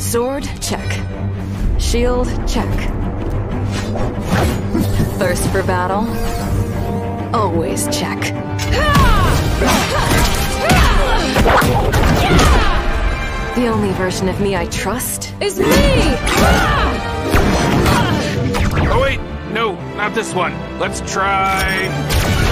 Sword, check. Shield, check. Thirst for battle? Always check. The only version of me I trust is me! Oh wait, no, not this one. Let's try.